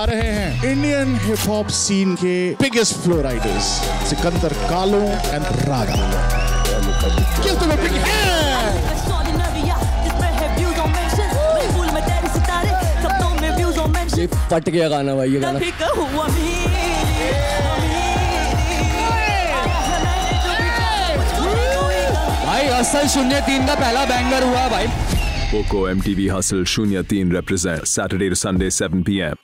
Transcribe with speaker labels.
Speaker 1: आ रहे हैं Indian hip hop scene के biggest flow riders Sikandar Kahlon and Raga Give them a big hand!
Speaker 2: है
Speaker 3: ये फट गया गाना भाई ये गाना भाई असल शून्य तीन का पहला बैंगर हुआ भाई
Speaker 4: Poco MTV Hustle Shunya Teen represent Saturday to Sunday 7 p.m.